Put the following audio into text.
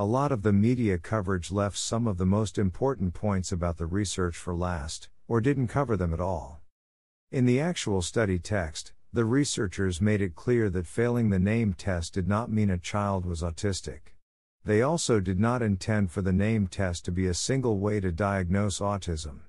A lot of the media coverage left some of the most important points about the research for last, or didn't cover them at all. In the actual study text, the researchers made it clear that failing the name test did not mean a child was autistic. They also did not intend for the name test to be a single way to diagnose autism.